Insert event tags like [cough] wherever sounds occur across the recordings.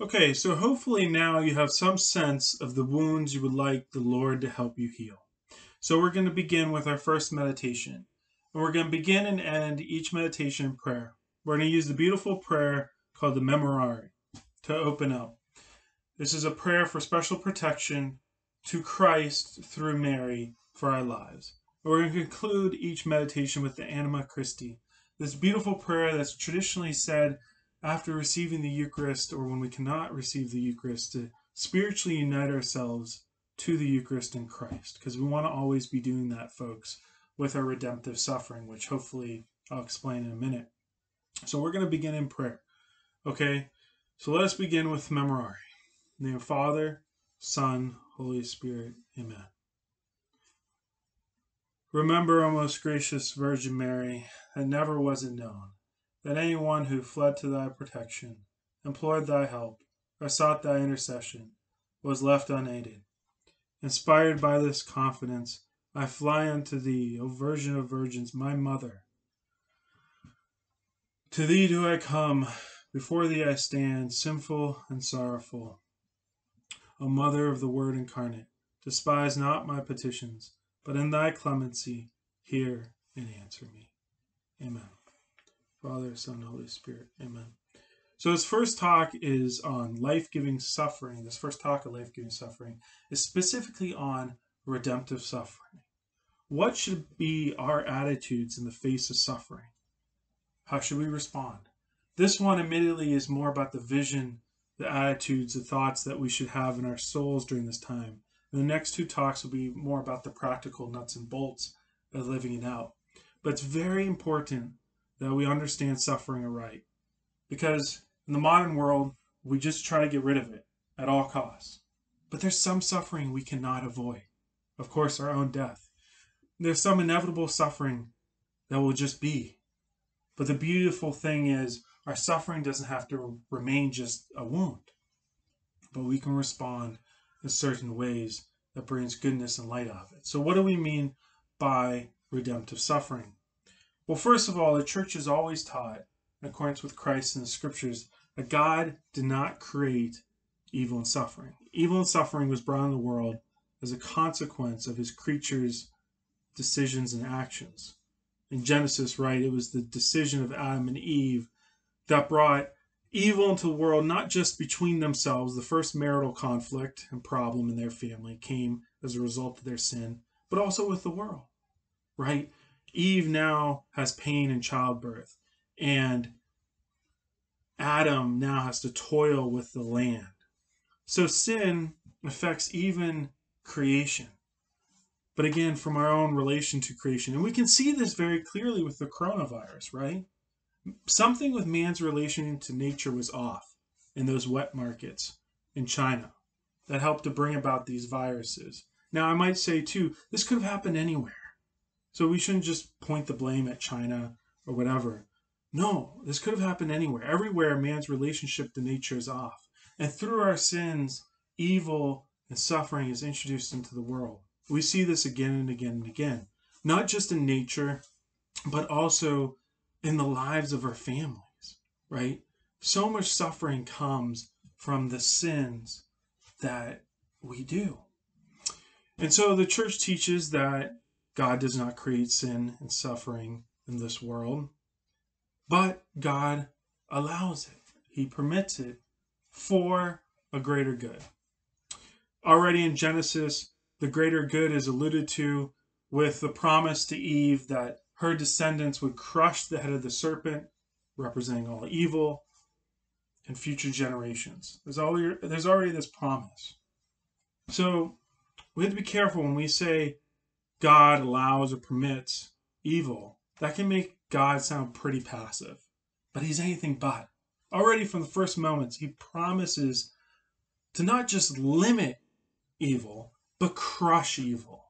Okay, so hopefully now you have some sense of the wounds you would like the Lord to help you heal. So we're going to begin with our first meditation. And we're going to begin and end each meditation in prayer. We're going to use the beautiful prayer called the Memorare to open up. This is a prayer for special protection to Christ through Mary for our lives. We're going to conclude each meditation with the Anima Christi, this beautiful prayer that's traditionally said after receiving the Eucharist or when we cannot receive the Eucharist to spiritually unite ourselves to the Eucharist in Christ. Because we want to always be doing that, folks, with our redemptive suffering, which hopefully I'll explain in a minute. So we're going to begin in prayer. Okay? So let us begin with Memorare. In the name of Father, Son, Holy Spirit. Amen. Remember, O most gracious Virgin Mary, that never was it known that any one who fled to thy protection, implored thy help, or sought thy intercession, was left unaided. Inspired by this confidence, I fly unto thee, O Virgin of Virgins, my mother. To thee do I come, before thee I stand, sinful and sorrowful. O Mother of the Word incarnate, despise not my petitions, but in thy clemency hear and answer me. Amen. Father, Son, Holy Spirit. Amen. So his first talk is on life-giving suffering. This first talk of life-giving suffering is specifically on redemptive suffering. What should be our attitudes in the face of suffering? How should we respond? This one, admittedly, is more about the vision, the attitudes, the thoughts that we should have in our souls during this time. The next two talks will be more about the practical nuts and bolts of living it out. But it's very important that we understand suffering aright. Because in the modern world, we just try to get rid of it at all costs. But there's some suffering we cannot avoid. Of course, our own death. There's some inevitable suffering that will just be. But the beautiful thing is, our suffering doesn't have to remain just a wound, but we can respond in certain ways that brings goodness and light out of it. So, what do we mean by redemptive suffering? Well, first of all, the church has always taught, in accordance with Christ and the scriptures, that God did not create evil and suffering. Evil and suffering was brought in the world as a consequence of his creatures' decisions and actions. In Genesis, right, it was the decision of Adam and Eve that brought evil into the world, not just between themselves. The first marital conflict and problem in their family came as a result of their sin, but also with the world, right? Eve now has pain in childbirth, and Adam now has to toil with the land. So sin affects even creation. But again, from our own relation to creation. And we can see this very clearly with the coronavirus, right? Something with man's relation to nature was off in those wet markets in China that helped to bring about these viruses. Now, I might say too, this could have happened anywhere. So we shouldn't just point the blame at China or whatever. No, this could have happened anywhere. Everywhere, man's relationship to nature is off. And through our sins, evil and suffering is introduced into the world. We see this again and again and again, not just in nature, but also in the lives of our families, right? So much suffering comes from the sins that we do. And so the church teaches that God does not create sin and suffering in this world, but God allows it. He permits it for a greater good. Already in Genesis, the greater good is alluded to with the promise to Eve that her descendants would crush the head of the serpent, representing all evil and future generations. There's already, there's already this promise. So we have to be careful when we say God allows or permits evil, that can make God sound pretty passive. But he's anything but. Already from the first moments, he promises to not just limit evil, but crush evil.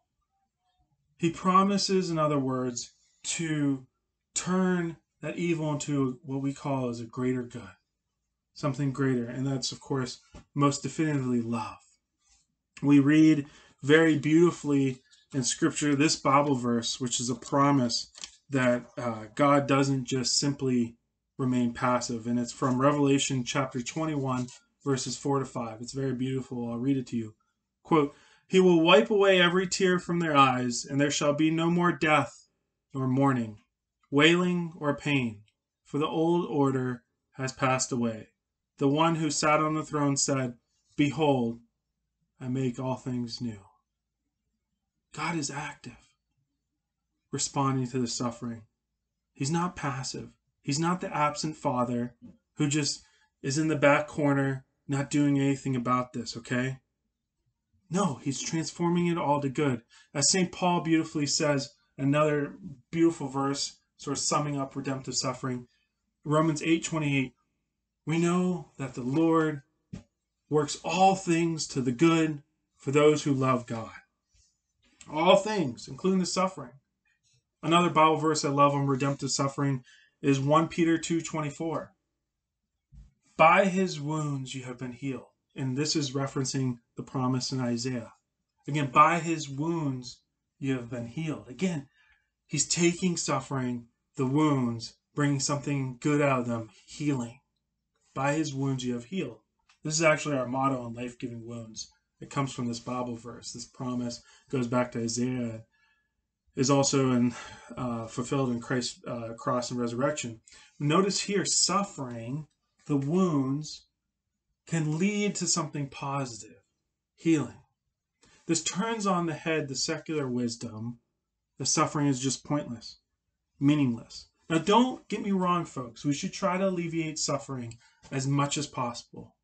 He promises, in other words, to turn that evil into what we call as a greater good, something greater. And that's, of course, most definitively love. We read very beautifully in Scripture this Bible verse, which is a promise that uh, God doesn't just simply remain passive. And it's from Revelation chapter 21, verses 4 to 5. It's very beautiful. I'll read it to you. Quote, He will wipe away every tear from their eyes, and there shall be no more death, nor mourning, wailing, or pain, for the old order has passed away. The one who sat on the throne said, Behold, I make all things new. God is active, responding to the suffering. He's not passive. He's not the absent father who just is in the back corner, not doing anything about this, okay? No, he's transforming it all to good. As St. Paul beautifully says, another beautiful verse, sort of summing up redemptive suffering, Romans 8:28, we know that the Lord works all things to the good for those who love God. All things, including the suffering. Another Bible verse I love on redemptive suffering is 1 Peter 2:24. By his wounds you have been healed. And this is referencing the promise in Isaiah. Again, by his wounds you have been healed. Again, he's taking suffering, the wounds, bringing something good out of them, healing. By his wounds you have healed. This is actually our motto on life giving wounds. It comes from this Bible verse. This promise goes back to Isaiah, is also in, uh, fulfilled in Christ's uh, cross and resurrection. Notice here, suffering, the wounds, can lead to something positive healing. This turns on the head the secular wisdom that suffering is just pointless, meaningless. Now, don't get me wrong, folks. We should try to alleviate suffering as much as possible.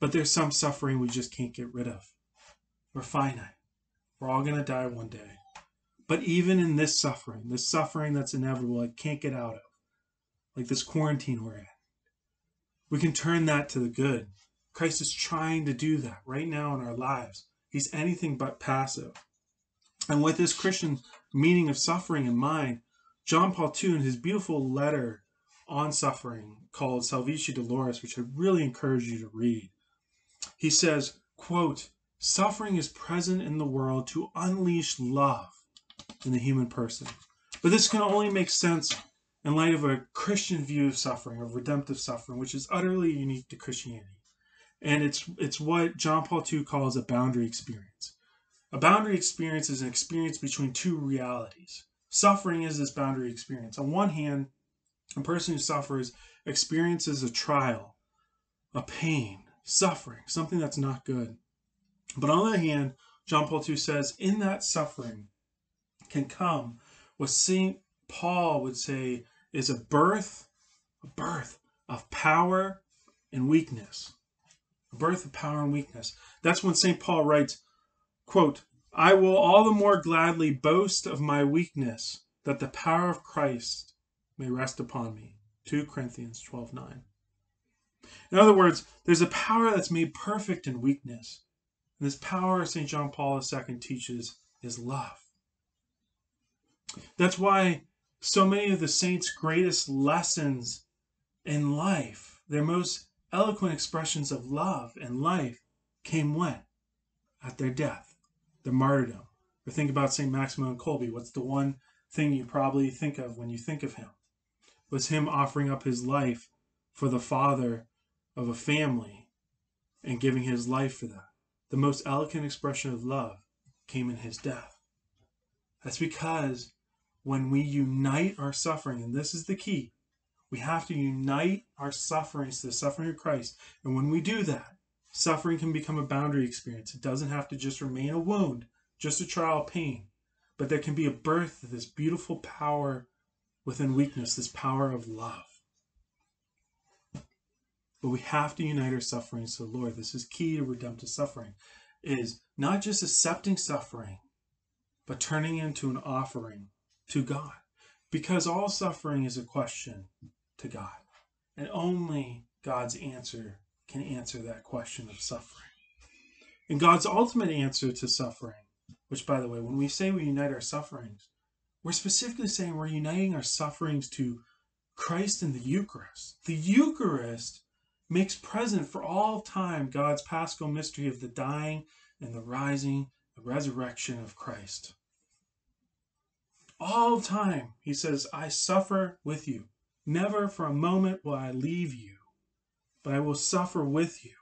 But there's some suffering we just can't get rid of. We're finite. We're all going to die one day. But even in this suffering, this suffering that's inevitable, I can't get out of, like this quarantine we're in, we can turn that to the good. Christ is trying to do that right now in our lives. He's anything but passive. And with this Christian meaning of suffering in mind, John Paul II, in his beautiful letter on suffering called Salvifici Doloris, which I really encourage you to read, he says, quote, suffering is present in the world to unleash love in the human person. But this can only make sense in light of a Christian view of suffering, of redemptive suffering, which is utterly unique to Christianity. And it's it's what John Paul II calls a boundary experience. A boundary experience is an experience between two realities. Suffering is this boundary experience. On one hand, a person who suffers experiences a trial, a pain, suffering, something that's not good. But on the other hand, John Paul II says, in that suffering can come what St. Paul would say is a birth, a birth of power and weakness. A birth of power and weakness. That's when St. Paul writes, quote, I will all the more gladly boast of my weakness, that the power of Christ may rest upon me. 2 Corinthians 12 9. In other words, there's a power that's made perfect in weakness. And this power, St. John Paul II teaches, is love. That's why so many of the saints' greatest lessons in life, their most eloquent expressions of love and life, came when? At their death, their martyrdom. Or think about St. Maximilian Kolbe. What's the one thing you probably think of when you think of him? Was him offering up his life for the father of a family and giving his life for them. The most eloquent expression of love came in his death. That's because when we unite our suffering, and this is the key, we have to unite our sufferings to the suffering of Christ. And when we do that, suffering can become a boundary experience. It doesn't have to just remain a wound, just a trial of pain, but there can be a birth of this beautiful power within weakness, this power of love. But we have to unite our sufferings to the Lord. This is key to redemptive suffering, is not just accepting suffering, but turning into an offering to God. Because all suffering is a question to God. And only God's answer can answer that question of suffering. And God's ultimate answer to suffering, which, by the way, when we say we unite our sufferings, we're specifically saying we're uniting our sufferings to Christ in the Eucharist. The Eucharist makes present for all time God's paschal mystery of the dying and the rising, the resurrection of Christ. all time, he says, I suffer with you. Never for a moment will I leave you, but I will suffer with you.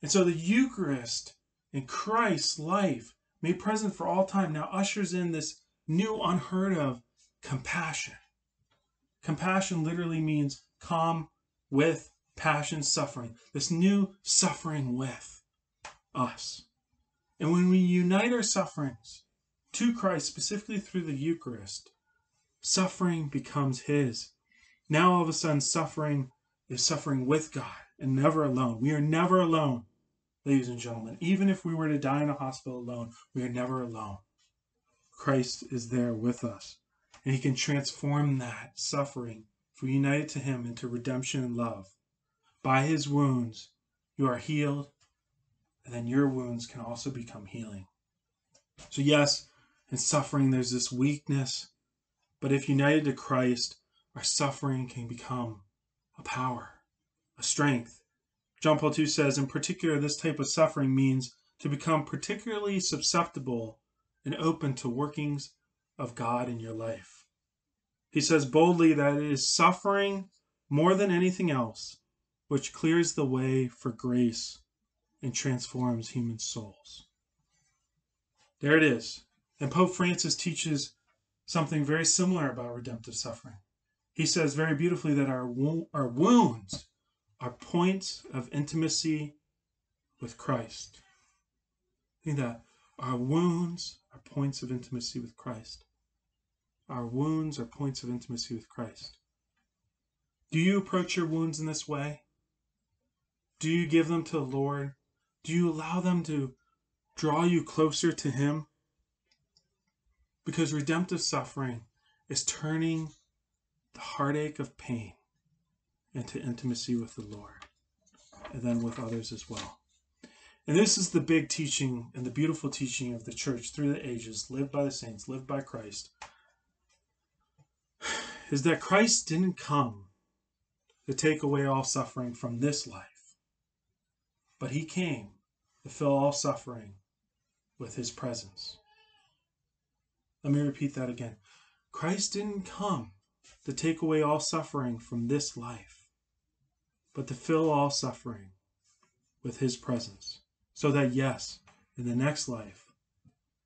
And so the Eucharist and Christ's life, made present for all time, now ushers in this new, unheard of compassion. Compassion literally means calm with passion, suffering. This new suffering with us. And when we unite our sufferings to Christ, specifically through the Eucharist, suffering becomes His. Now, all of a sudden, suffering is suffering with God and never alone. We are never alone, ladies and gentlemen. Even if we were to die in a hospital alone, we are never alone. Christ is there with us, and He can transform that suffering if we unite to Him into redemption and love. By His wounds, you are healed, and then your wounds can also become healing. So, yes, in suffering, there's this weakness, but if united to Christ, our suffering can become a power, a strength. John Paul II says, in particular, this type of suffering means to become particularly susceptible and open to workings of God in your life. He says boldly that it is suffering more than anything else which clears the way for grace and transforms human souls. There it is. And Pope Francis teaches something very similar about redemptive suffering. He says very beautifully that our, wo- our wounds are points of intimacy with Christ. Think that our wounds are points of intimacy with Christ. Our wounds are points of intimacy with Christ. Do you approach your wounds in this way? Do you give them to the Lord? Do you allow them to draw you closer to Him? Because redemptive suffering is turning the heartache of pain into intimacy with the Lord and then with others as well. And this is the big teaching and the beautiful teaching of the church through the ages, lived by the saints, lived by Christ, is that Christ didn't come to take away all suffering from this life, but he came to fill all suffering with his presence. Let me repeat that again. Christ didn't come to take away all suffering from this life, but to fill all suffering with his presence. So that, yes, in the next life,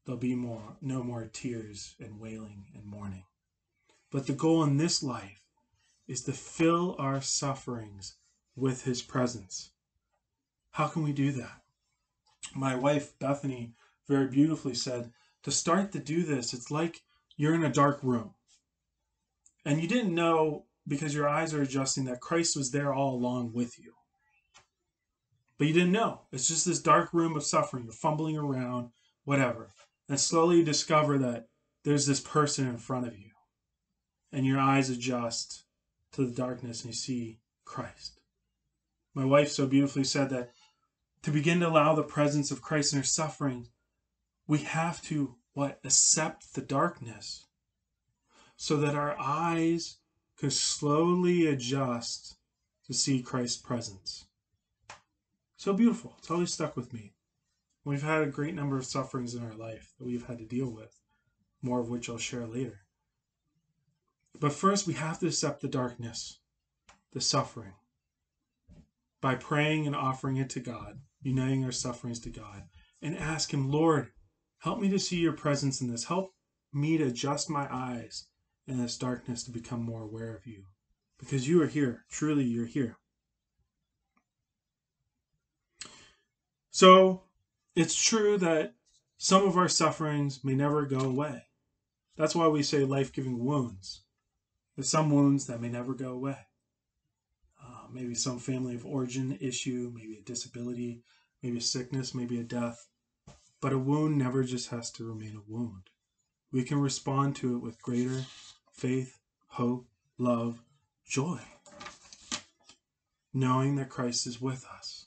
there'll be more, no more tears and wailing and mourning. But the goal in this life is to fill our sufferings with his presence. How can we do that? My wife, Bethany, very beautifully said, to start to do this, it's like you're in a dark room. And you didn't know because your eyes are adjusting that Christ was there all along with you. But you didn't know. It's just this dark room of suffering. You're fumbling around, whatever. And slowly you discover that there's this person in front of you. And your eyes adjust to the darkness and you see Christ. My wife so beautifully said that to begin to allow the presence of Christ in our suffering, we have to what? Accept the darkness so that our eyes could slowly adjust to see Christ's presence. So beautiful. It's always stuck with me. We've had a great number of sufferings in our life that we've had to deal with, more of which I'll share later. But first, we have to accept the darkness, the suffering, by praying and offering it to God, uniting our sufferings to God, and ask Him, Lord, help me to see your presence in this. Help me to adjust my eyes in this darkness to become more aware of you. Because you are here. Truly, you're here. So it's true that some of our sufferings may never go away. That's why we say life giving wounds. There's some wounds that may never go away. Uh, maybe some family of origin issue, maybe a disability, maybe a sickness, maybe a death. But a wound never just has to remain a wound. We can respond to it with greater faith, hope, love, joy, knowing that Christ is with us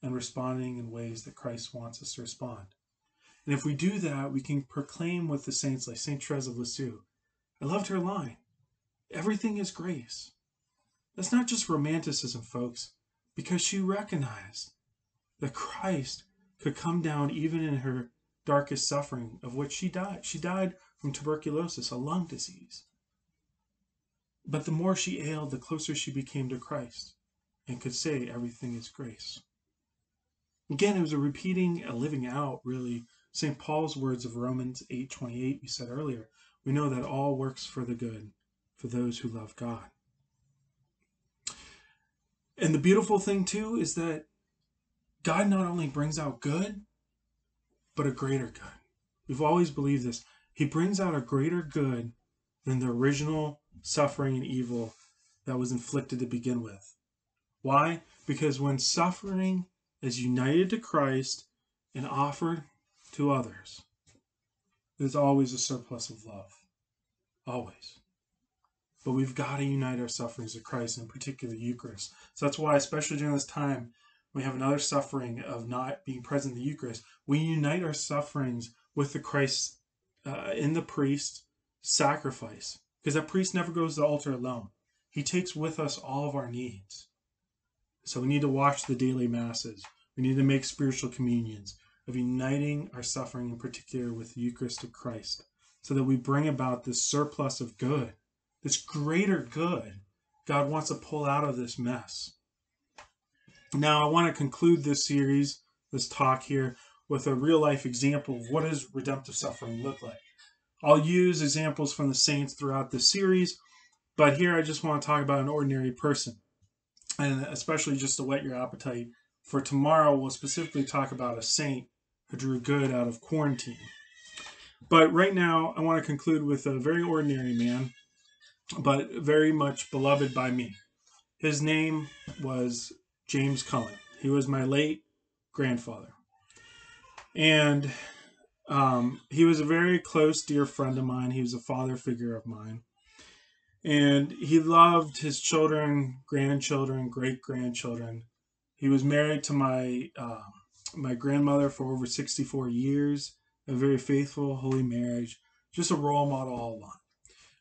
and responding in ways that Christ wants us to respond. And if we do that, we can proclaim with the saints like St. Therese of Lisieux. I loved her line everything is grace. That's not just romanticism, folks, because she recognized that Christ could come down even in her darkest suffering, of which she died. She died from tuberculosis, a lung disease. But the more she ailed, the closer she became to Christ and could say, Everything is grace. Again, it was a repeating, a living out, really. St. Paul's words of Romans 8:28 we said earlier. We know that all works for the good for those who love God. And the beautiful thing too is that God not only brings out good, but a greater good. We've always believed this. He brings out a greater good than the original suffering and evil that was inflicted to begin with. Why? Because when suffering is united to Christ and offered to others, there's always a surplus of love. Always. But we've got to unite our sufferings to Christ, in particular the Eucharist. So that's why, especially during this time, we have another suffering of not being present in the Eucharist. We unite our sufferings with the Christ uh, in the priest sacrifice, because that priest never goes to the altar alone. He takes with us all of our needs. So we need to watch the daily masses. We need to make spiritual communions of uniting our suffering, in particular with the Eucharist of Christ, so that we bring about this surplus of good, this greater good God wants to pull out of this mess. Now, I want to conclude this series, this talk here, with a real life example of what does redemptive suffering look like. I'll use examples from the saints throughout the series, but here I just want to talk about an ordinary person, and especially just to whet your appetite. For tomorrow, we'll specifically talk about a saint who drew good out of quarantine. But right now, I want to conclude with a very ordinary man, but very much beloved by me. His name was James Cullen. He was my late grandfather. And um, he was a very close, dear friend of mine. He was a father figure of mine. And he loved his children, grandchildren, great grandchildren. He was married to my uh, my grandmother for over 64 years, a very faithful, holy marriage, just a role model all along.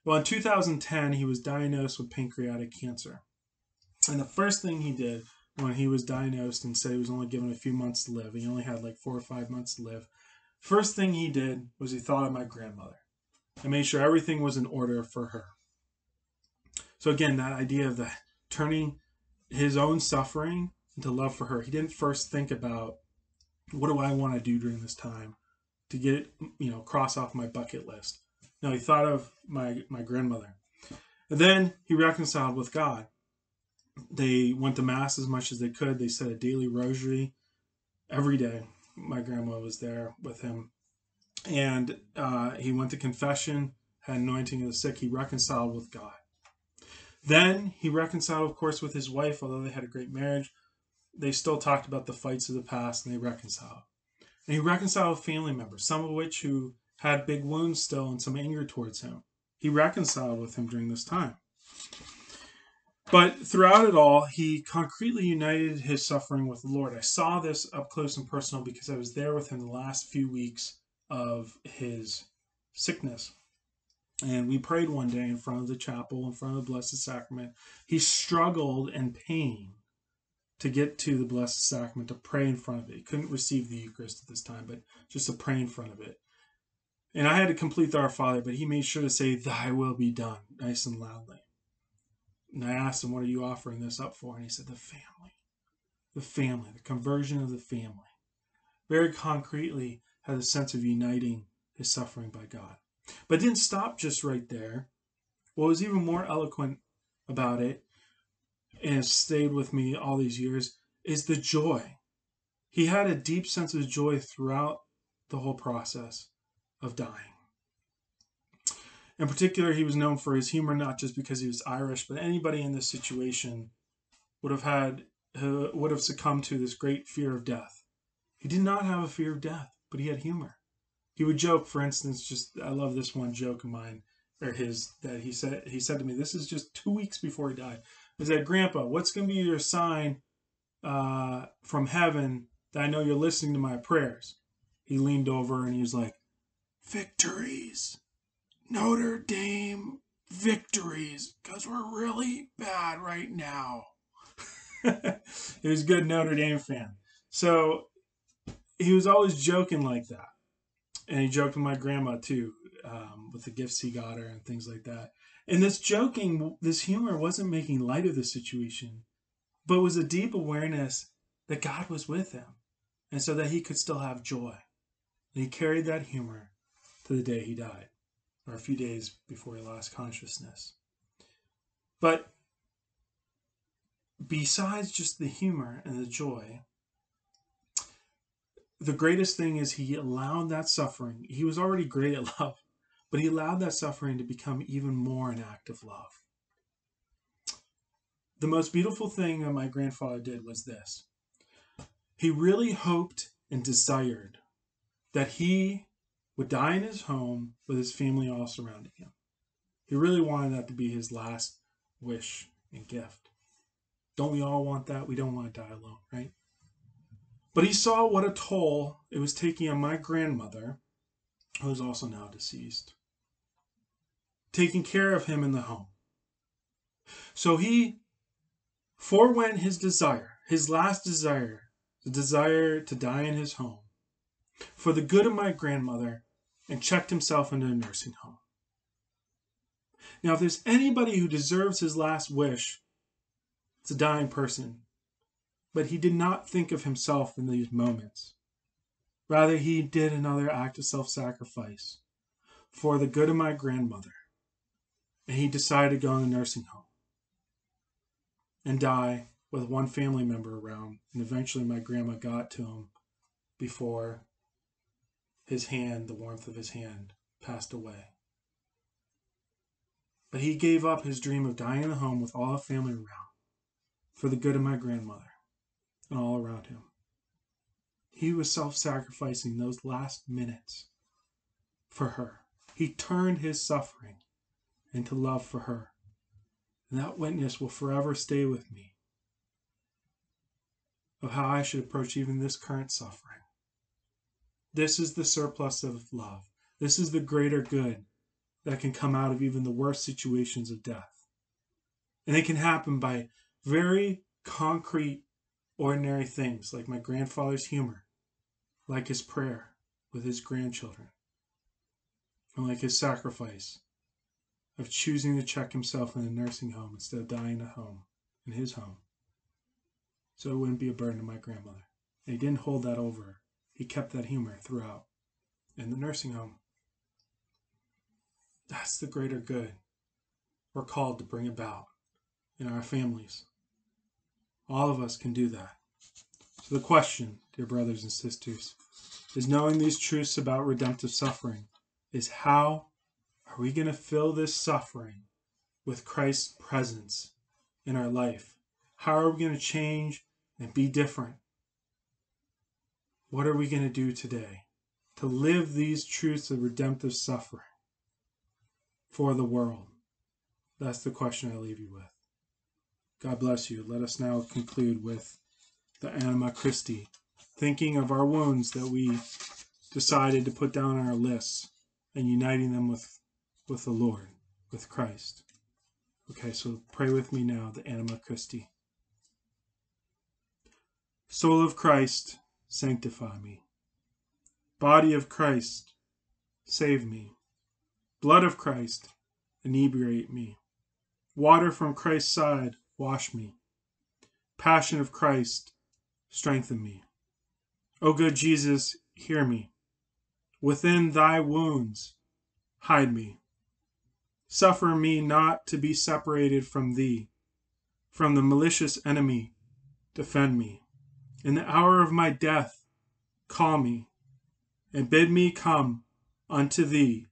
Well, in 2010, he was diagnosed with pancreatic cancer. And the first thing he did when he was diagnosed and said he was only given a few months to live. He only had like four or five months to live. First thing he did was he thought of my grandmother and made sure everything was in order for her. So again, that idea of the turning his own suffering into love for her. He didn't first think about what do I want to do during this time to get you know cross off my bucket list. No, he thought of my my grandmother. And then he reconciled with God they went to mass as much as they could. They said a daily rosary every day. My grandma was there with him, and uh, he went to confession, had anointing of the sick. He reconciled with God. Then he reconciled, of course, with his wife. Although they had a great marriage, they still talked about the fights of the past, and they reconciled. And he reconciled with family members, some of which who had big wounds still and some anger towards him. He reconciled with him during this time. But throughout it all, he concretely united his suffering with the Lord. I saw this up close and personal because I was there with him the last few weeks of his sickness. And we prayed one day in front of the chapel, in front of the Blessed Sacrament. He struggled in pain to get to the Blessed Sacrament, to pray in front of it. He couldn't receive the Eucharist at this time, but just to pray in front of it. And I had to complete the Our Father, but he made sure to say, Thy will be done, nice and loudly. And I asked him, What are you offering this up for? And he said, The family. The family, the conversion of the family. Very concretely, had a sense of uniting his suffering by God. But didn't stop just right there. What was even more eloquent about it, and stayed with me all these years, is the joy. He had a deep sense of joy throughout the whole process of dying. In particular, he was known for his humor, not just because he was Irish, but anybody in this situation would have had uh, would have succumbed to this great fear of death. He did not have a fear of death, but he had humor. He would joke, for instance, just I love this one joke of mine or his that he said he said to me, this is just two weeks before he died. He said, Grandpa, what's gonna be your sign uh, from heaven that I know you're listening to my prayers? He leaned over and he was like, Victories. Notre Dame victories because we're really bad right now. [laughs] he was a good Notre Dame fan. So he was always joking like that. And he joked with my grandma too. um, with the gifts he got her and things like that. And this joking, this humor wasn't making light of the situation, but was a deep awareness that God was with him and so that he could still have joy. And he carried that humor to the day he died, or a few days before he lost consciousness. But besides just the humor and the joy, the greatest thing is he allowed that suffering. He was already great at [laughs] love, but he allowed that suffering to become even more an act of love. The most beautiful thing that my grandfather did was this he really hoped and desired that he would die in his home with his family all surrounding him. He really wanted that to be his last wish and gift. Don't we all want that? We don't want to die alone, right? But he saw what a toll it was taking on my grandmother, who is also now deceased, taking care of him in the home. So he forewent his desire, his last desire, the desire to die in his home, for the good of my grandmother, and checked himself into a nursing home. Now, if there's anybody who deserves his last wish, it's a dying person but he did not think of himself in these moments. Rather, he did another act of self sacrifice for the good of my grandmother. And he decided to go in the nursing home and die with one family member around. And eventually, my grandma got to him before his hand, the warmth of his hand, passed away. But he gave up his dream of dying in the home with all the family around for the good of my grandmother and all around him. He was self sacrificing those last minutes for her. He turned his suffering into love for her. And that witness will forever stay with me of how I should approach even this current suffering. This is the surplus of love. This is the greater good that can come out of even the worst situations of death. And it can happen by very concrete ordinary things like my grandfather's humor, like his prayer with his grandchildren, and like his sacrifice of choosing to check himself in a nursing home instead of dying at home, in his home, so it wouldn't be a burden to my grandmother. And he didn't hold that over. He kept that humor throughout in the nursing home. That's the greater good we're called to bring about in our families. All of us can do that. So, the question, dear brothers and sisters, is knowing these truths about redemptive suffering is how are we going to fill this suffering with Christ's presence in our life? How are we going to change and be different? What are we going to do today to live these truths of redemptive suffering for the world? That's the question I leave you with. God bless you. Let us now conclude with the Anima Christi, thinking of our wounds that we decided to put down on our lists and uniting them with, with the Lord, with Christ. Okay, so pray with me now, the Anima Christi. Soul of Christ, sanctify me. Body of Christ, save me. Blood of Christ, inebriate me. Water from Christ's side, wash me. Passion of Christ, strengthen me. O good Jesus, hear me. Within thy wounds, hide me. Suffer me not to be separated from thee. From the malicious enemy, defend me. In the hour of my death, call me, and bid me come unto thee,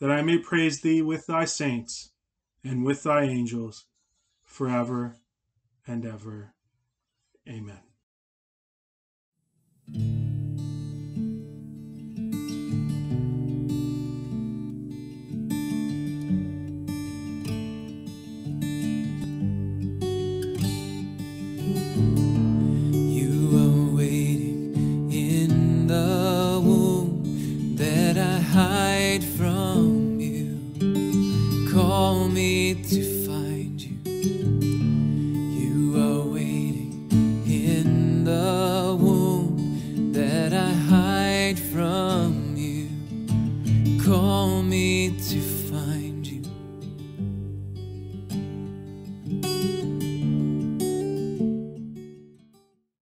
that I may praise thee with thy saints and with thy angels forever and ever. Amen.